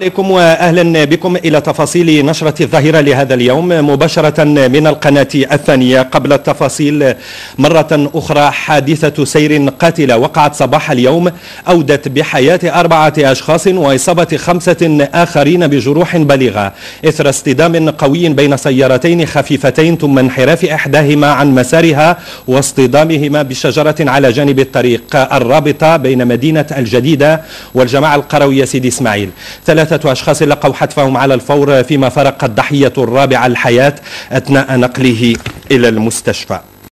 عليكم واهلا بكم إلى تفاصيل نشرة الظاهرة لهذا اليوم مباشرة من القناة الثانية. قبل التفاصيل مرة أخرى حادثة سير قاتلة وقعت صباح اليوم أودت بحياة أربعة أشخاص وإصابة خمسة آخرين بجروح بالغه إثر اصطدام قوي بين سيارتين خفيفتين ثم انحراف إحداهما عن مسارها واصطدامهما بشجرة على جانب الطريق الرابطة بين مدينة الجديدة والجماعة القروية سيدي إسماعيل. ثلاثة أشخاص لقوا حتفهم على الفور فيما فرق الضحية الرابعة الحياة أثناء نقله إلى المستشفى.